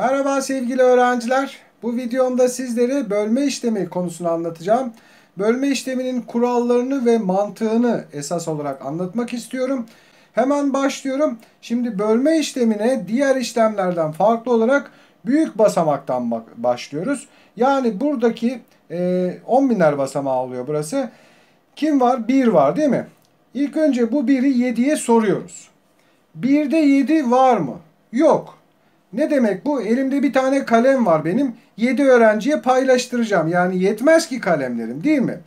Merhaba sevgili öğrenciler. Bu videomda sizlere bölme işlemi konusunu anlatacağım. Bölme işleminin kurallarını ve mantığını esas olarak anlatmak istiyorum. Hemen başlıyorum. Şimdi bölme işlemine diğer işlemlerden farklı olarak büyük basamaktan başlıyoruz. Yani buradaki e, 10 biner basamağı oluyor burası. Kim var? 1 var değil mi? İlk önce bu 1'i 7'ye soruyoruz. 1'de 7 var mı? Yok. Ne demek bu? Elimde bir tane kalem var benim. 7 öğrenciye paylaştıracağım. Yani yetmez ki kalemlerim değil mi?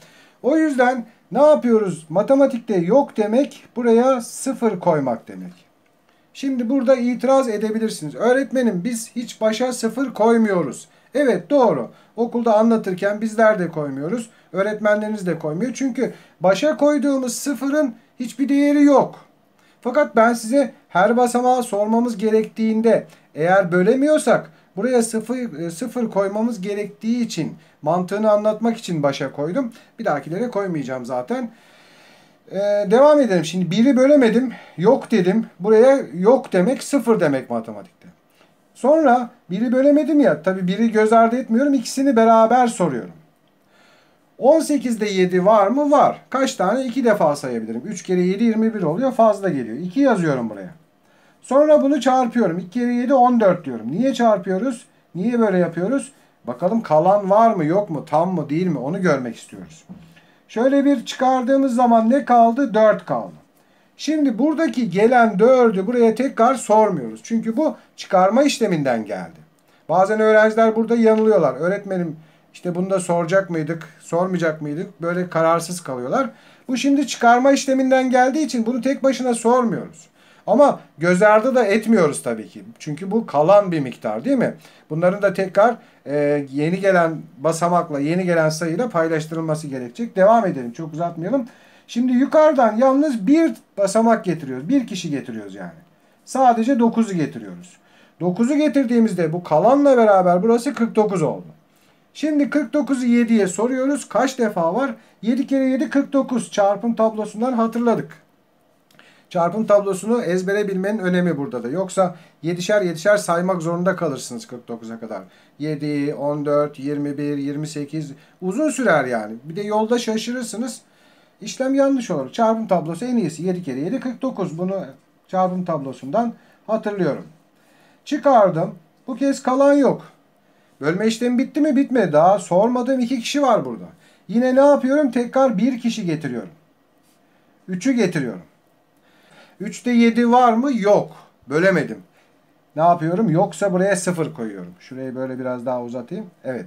O yüzden ne yapıyoruz? Matematikte yok demek buraya 0 koymak demek. Şimdi burada itiraz edebilirsiniz. Öğretmenim biz hiç başa 0 koymuyoruz. Evet doğru. Okulda anlatırken bizler de koymuyoruz. Öğretmenleriniz de koymuyor. Çünkü başa koyduğumuz sıfırın hiçbir değeri yok. Fakat ben size her basamağı sormamız gerektiğinde eğer bölemiyorsak buraya sıfır, e, sıfır koymamız gerektiği için mantığını anlatmak için başa koydum. Bir dahakilere koymayacağım zaten. Ee, devam edelim. Şimdi biri bölemedim. Yok dedim. Buraya yok demek sıfır demek matematikte. Sonra biri bölemedim ya. Tabi biri göz ardı etmiyorum. İkisini beraber soruyorum. 18'de 7 var mı? Var. Kaç tane? 2 defa sayabilirim. 3 kere 7 21 oluyor. Fazla geliyor. 2 yazıyorum buraya. Sonra bunu çarpıyorum. 2 kere 7 14 diyorum. Niye çarpıyoruz? Niye böyle yapıyoruz? Bakalım kalan var mı yok mu? Tam mı değil mi? Onu görmek istiyoruz. Şöyle bir çıkardığımız zaman ne kaldı? 4 kaldı. Şimdi buradaki gelen 4'ü buraya tekrar sormuyoruz. Çünkü bu çıkarma işleminden geldi. Bazen öğrenciler burada yanılıyorlar. Öğretmenim işte bunu da soracak mıydık, sormayacak mıydık? Böyle kararsız kalıyorlar. Bu şimdi çıkarma işleminden geldiği için bunu tek başına sormuyoruz. Ama göz ardı da etmiyoruz tabii ki. Çünkü bu kalan bir miktar değil mi? Bunların da tekrar e, yeni gelen basamakla, yeni gelen sayıyla paylaştırılması gerekecek. Devam edelim. Çok uzatmayalım. Şimdi yukarıdan yalnız bir basamak getiriyoruz. Bir kişi getiriyoruz yani. Sadece 9'u getiriyoruz. 9'u getirdiğimizde bu kalanla beraber burası 49 oldu. Şimdi 49'u 7'ye soruyoruz. Kaç defa var? 7 kere 7 49 çarpım tablosundan hatırladık. Çarpım tablosunu ezbere bilmenin önemi burada da. Yoksa 7'şer 7'şer saymak zorunda kalırsınız 49'a kadar. 7, 14, 21, 28 uzun sürer yani. Bir de yolda şaşırırsınız. İşlem yanlış olur. Çarpım tablosu en iyisi. 7 kere 7 49. Bunu çarpım tablosundan hatırlıyorum. Çıkardım. Bu kez kalan yok. Bölme işlemi bitti mi? Bitmedi. Daha sormadığım iki kişi var burada. Yine ne yapıyorum? Tekrar bir kişi getiriyorum. 3'ü getiriyorum. 3'te 7 var mı? Yok. Bölemedim. Ne yapıyorum? Yoksa buraya 0 koyuyorum. Şurayı böyle biraz daha uzatayım. Evet.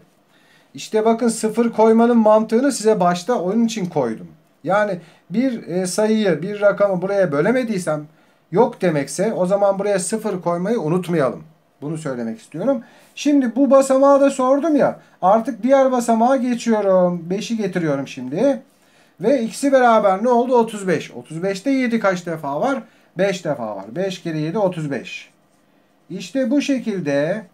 İşte bakın 0 koymanın mantığını size başta onun için koydum. Yani bir e, sayıyı, bir rakamı buraya bölemediysem yok demekse o zaman buraya 0 koymayı unutmayalım. Bunu söylemek istiyorum. Şimdi bu basamağı da sordum ya. Artık diğer basamağa geçiyorum. 5'i getiriyorum şimdi. Ve ikisi beraber ne oldu? 35. 35'te 7 kaç defa var? 5 defa var. 5 kere 7 35. İşte bu şekilde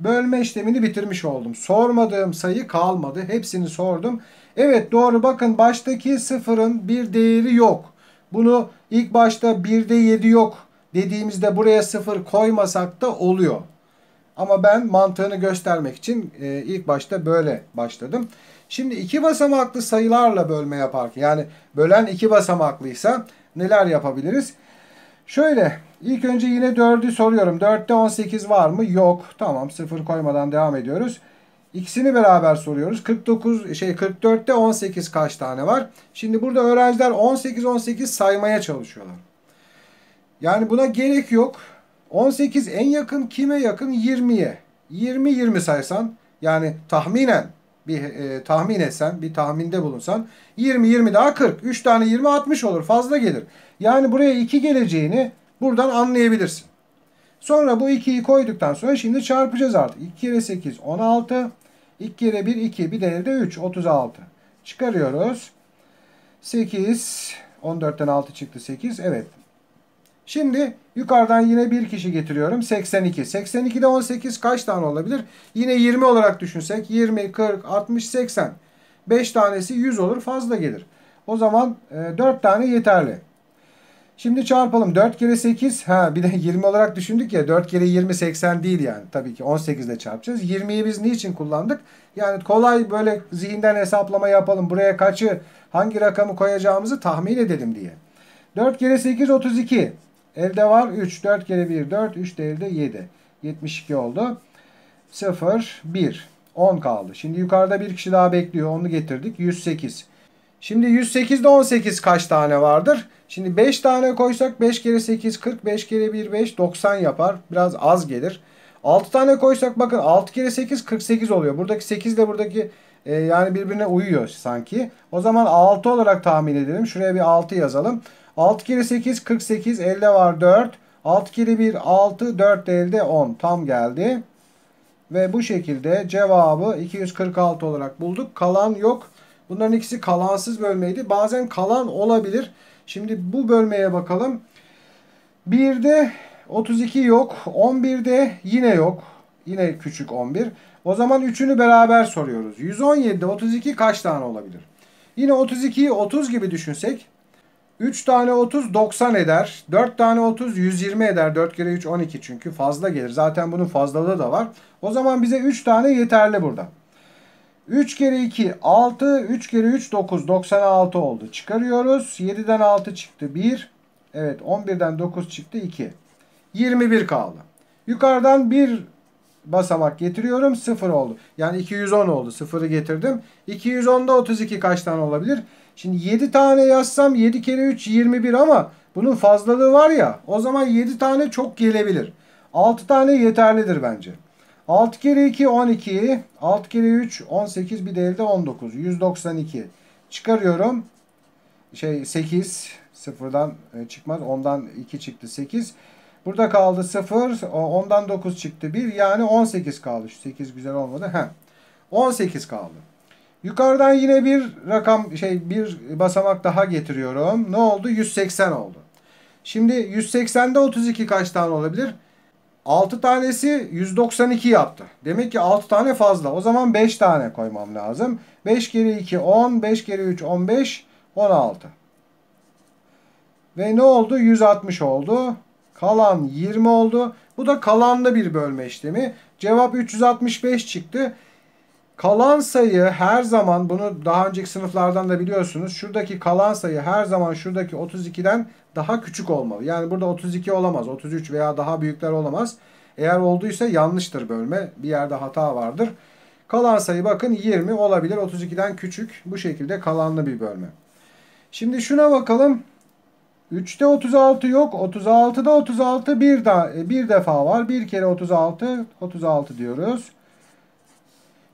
bölme işlemini bitirmiş oldum. Sormadığım sayı kalmadı. Hepsini sordum. Evet doğru bakın baştaki sıfırın bir değeri yok. Bunu ilk başta 1'de 7 yok dediğimizde buraya sıfır koymasak da oluyor. Ama ben mantığını göstermek için e, ilk başta böyle başladım. Şimdi iki basamaklı sayılarla bölme yaparken yani bölen iki basamaklıysa neler yapabiliriz? Şöyle ilk önce yine 4'ü soruyorum. 4'te 18 var mı? Yok. Tamam sıfır koymadan devam ediyoruz. İkisini beraber soruyoruz. 49 şey 44'te 18 kaç tane var? Şimdi burada öğrenciler 18 18 saymaya çalışıyorlar. Yani buna gerek yok. 18 en yakın kime yakın? 20'ye. 20 20 saysan yani tahminen bir e, tahmin etsen, bir tahminde bulunsan 20 20 daha 40. 3 tane 20 60 olur. Fazla gelir. Yani buraya 2 geleceğini buradan anlayabilirsin. Sonra bu 2'yi koyduktan sonra şimdi çarpacağız artık. 2 kere 8 16. 2 kere 1 2. Bir de elde 3 36. Çıkarıyoruz. 8 14'ten 6 çıktı 8. Evet. Şimdi yukarıdan yine bir kişi getiriyorum. 82. 82'de 18 kaç tane olabilir? Yine 20 olarak düşünsek 20, 40, 60, 80. 5 tanesi 100 olur fazla gelir. O zaman e, 4 tane yeterli. Şimdi çarpalım. 4 kere 8. Ha bir de 20 olarak düşündük ya. 4 kere 20 80 değil yani. Tabii ki 18 ile çarpacağız. 20'yi biz niçin kullandık? Yani kolay böyle zihinden hesaplama yapalım. Buraya kaçı hangi rakamı koyacağımızı tahmin edelim diye. 4 kere 8 32. Elde var 3. 4 kere 1 4. 3 de elde 7. 72 oldu. 0 1. 10 kaldı. Şimdi yukarıda bir kişi daha bekliyor. Onu getirdik. 108. Şimdi 108'de 18 kaç tane vardır? Şimdi 5 tane koysak 5 kere 8 40 5 kere 1 5 90 yapar. Biraz az gelir. 6 tane koysak bakın 6 kere 8 48 oluyor. Buradaki 8 de buradaki e, yani birbirine uyuyor sanki. O zaman 6 olarak tahmin edelim. Şuraya bir 6 yazalım. 6 kere 8 48 elde var 4. 6 kere 1 6 4 elde 10 tam geldi. Ve bu şekilde cevabı 246 olarak bulduk. Kalan yok. Bunların ikisi kalansız bölmeydi. Bazen kalan olabilir. Şimdi bu bölmeye bakalım. 1'de 32 yok. 11'de yine yok. Yine küçük 11. O zaman üçünü beraber soruyoruz. 117'de 32 kaç tane olabilir? Yine 32'yi 30 gibi düşünsek 3 tane 30 90 eder. 4 tane 30 120 eder. 4 kere 3 12 çünkü fazla gelir. Zaten bunun fazlalığı da var. O zaman bize 3 tane yeterli burada. 3 kere 2 6. 3 kere 3 9. 96 oldu. Çıkarıyoruz. 7'den 6 çıktı 1. Evet 11'den 9 çıktı 2. 21 kaldı. Yukarıdan bir basamak getiriyorum 0 oldu. Yani 210 oldu. 0'ı getirdim. 210'da 32 kaç tane olabilir? Şimdi 7 tane yazsam 7 kere 3 21 ama bunun fazlalığı var ya o zaman 7 tane çok gelebilir. 6 tane yeterlidir bence. 6 kere 2 12. 6 kere 3 18 bir de elde 19. 192. Çıkarıyorum. Şey 8 sıfırdan e, çıkmaz. Ondan 2 çıktı 8. Burada kaldı 0. Ondan 9 çıktı 1. Yani 18 kaldı. Şu 8 güzel olmadı. Heh. 18 kaldı. Yukarıdan yine bir rakam şey bir basamak daha getiriyorum. Ne oldu? 180 oldu. Şimdi 180'de 32 kaç tane olabilir? 6 tanesi 192 yaptı. Demek ki 6 tane fazla. O zaman 5 tane koymam lazım. 5 kere 2 10, 5 kere 3 15, 16. Ve ne oldu? 160 oldu. Kalan 20 oldu. Bu da kalanlı bir bölme işlemi. Cevap 365 çıktı. Kalan sayı her zaman bunu daha önceki sınıflardan da biliyorsunuz. Şuradaki kalan sayı her zaman şuradaki 32'den daha küçük olmalı. Yani burada 32 olamaz. 33 veya daha büyükler olamaz. Eğer olduysa yanlıştır bölme. Bir yerde hata vardır. Kalan sayı bakın 20 olabilir. 32'den küçük. Bu şekilde kalanlı bir bölme. Şimdi şuna bakalım. 3'te 36 yok. 36'da 36 bir, da, bir defa var. Bir kere 36. 36 diyoruz.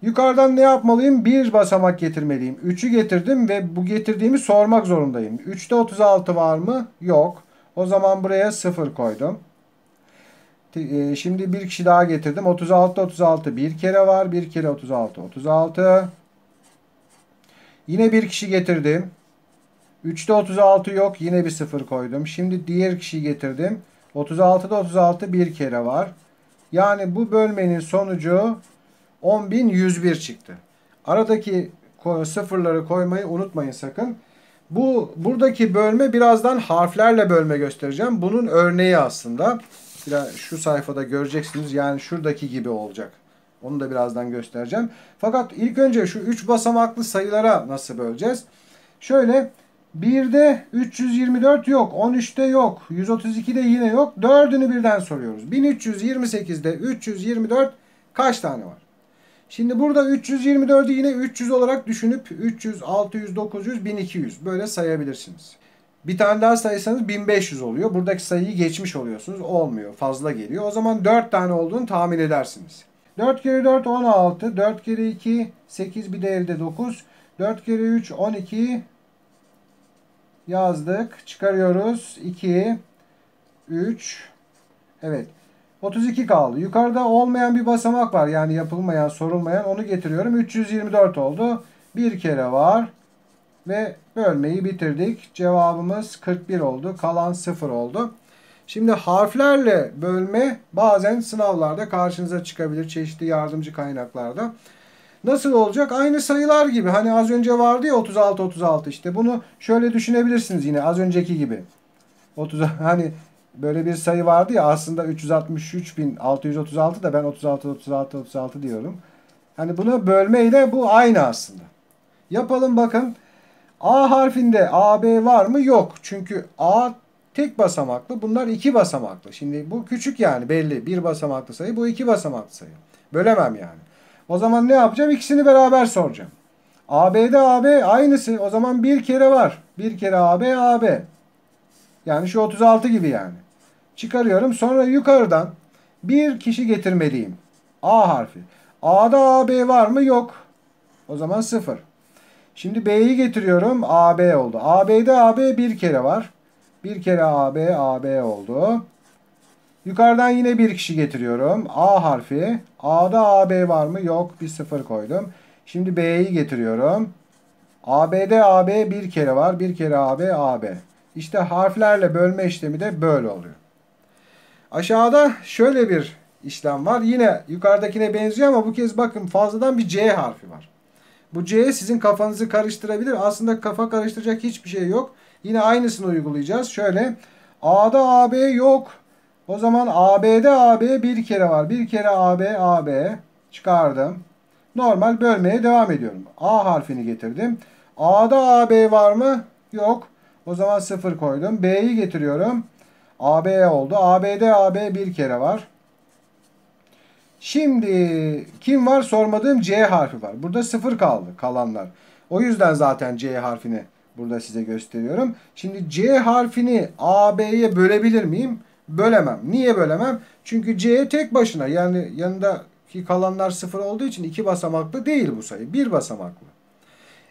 Yukarıdan ne yapmalıyım? Bir basamak getirmeliyim. 3'ü getirdim ve bu getirdiğimi sormak zorundayım. 3'te 36 var mı? Yok. O zaman buraya 0 koydum. E, şimdi bir kişi daha getirdim. 36'da 36 bir kere var. Bir kere 36. 36. Yine bir kişi getirdim. 3'te 36 yok. Yine bir 0 koydum. Şimdi diğer kişiyi getirdim. 36'da 36 bir kere var. Yani bu bölmenin sonucu 10.101 çıktı. Aradaki sıfırları koymayı unutmayın sakın. Bu buradaki bölme birazdan harflerle bölme göstereceğim. Bunun örneği aslında. Biraz şu sayfada göreceksiniz. Yani şuradaki gibi olacak. Onu da birazdan göstereceğim. Fakat ilk önce şu 3 basamaklı sayılara nasıl böleceğiz? Şöyle 1'de 324 yok. 13'te yok. 132'de yine yok. 4'ünü birden soruyoruz. 1328'de 324 kaç tane var? Şimdi burada 324'ü yine 300 olarak düşünüp 300, 600, 900, 1200 böyle sayabilirsiniz. Bir tane daha sayarsanız 1500 oluyor. Buradaki sayıyı geçmiş oluyorsunuz. Olmuyor. Fazla geliyor. O zaman 4 tane olduğunu tahmin edersiniz. 4 kere 4 16. 4 kere 2 8 bir de elde 9. 4 kere 3 12 yazdık. Çıkarıyoruz. 2 3 Evet. 32 kaldı. Yukarıda olmayan bir basamak var. Yani yapılmayan, sorulmayan. Onu getiriyorum. 324 oldu. Bir kere var. Ve bölmeyi bitirdik. Cevabımız 41 oldu. Kalan 0 oldu. Şimdi harflerle bölme bazen sınavlarda karşınıza çıkabilir. Çeşitli yardımcı kaynaklarda. Nasıl olacak? Aynı sayılar gibi. Hani az önce vardı ya 36 36 işte. Bunu şöyle düşünebilirsiniz yine az önceki gibi. 30 hani böyle bir sayı vardı ya aslında 363.636 da ben 36 36 36 diyorum. Hani bunu bölmeyle bu aynı aslında. Yapalım bakın. A harfinde AB var mı? Yok. Çünkü A tek basamaklı. Bunlar iki basamaklı. Şimdi bu küçük yani belli. Bir basamaklı sayı. Bu iki basamaklı sayı. Bölemem yani. O zaman ne yapacağım? İkisini beraber soracağım. AB'de AB aynısı. O zaman bir kere var. Bir kere AB AB. Yani şu 36 gibi yani. Çıkarıyorum. Sonra yukarıdan bir kişi getirmeliyim. A harfi. A'da AB var mı? Yok. O zaman 0. Şimdi B'yi getiriyorum. AB oldu. AB'de AB bir kere var. Bir kere AB, AB oldu. Yukarıdan yine bir kişi getiriyorum. A harfi. A'da AB var mı? Yok. Bir sıfır koydum. Şimdi B'yi getiriyorum. AB'de AB bir kere var. Bir kere AB, AB. İşte harflerle bölme işlemi de böyle oluyor. Aşağıda şöyle bir işlem var. Yine yukarıdakine benziyor ama bu kez bakın fazladan bir C harfi var. Bu C sizin kafanızı karıştırabilir. Aslında kafa karıştıracak hiçbir şey yok. Yine aynısını uygulayacağız. Şöyle A'da AB yok. O zaman AB'de AB bir kere var. Bir kere AB, AB çıkardım. Normal bölmeye devam ediyorum. A harfini getirdim. A'da AB var mı? Yok. O zaman 0 koydum. B'yi getiriyorum. AB oldu. AB'de AB bir kere var. Şimdi kim var sormadığım C harfi var. Burada 0 kaldı kalanlar. O yüzden zaten C harfini burada size gösteriyorum. Şimdi C harfini AB'ye bölebilir miyim? Bölemem. Niye bölemem? Çünkü C tek başına yani yanındaki kalanlar 0 olduğu için iki basamaklı değil bu sayı. Bir basamaklı.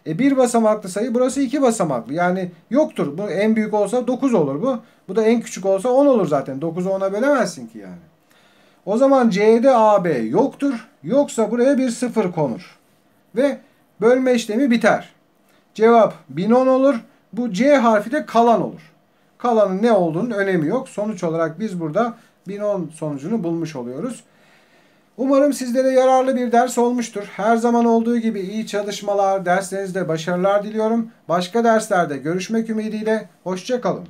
E bir basamaklı sayı burası iki basamaklı. Yani yoktur. Bu en büyük olsa 9 olur bu. Bu da en küçük olsa 10 olur zaten. 9'u 10'a bölemezsin ki yani. O zaman C'de AB yoktur. Yoksa buraya bir sıfır konur. Ve bölme işlemi biter. Cevap 1010 olur. Bu C harfi de kalan olur. Kalanın ne olduğunun önemi yok. Sonuç olarak biz burada 1010 sonucunu bulmuş oluyoruz. Umarım sizlere yararlı bir ders olmuştur. Her zaman olduğu gibi iyi çalışmalar, derslerinizde başarılar diliyorum. Başka derslerde görüşmek ümidiyle. Hoşçakalın.